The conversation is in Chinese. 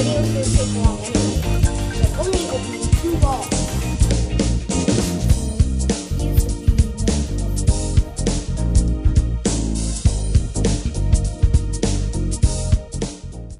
こ定是吸収。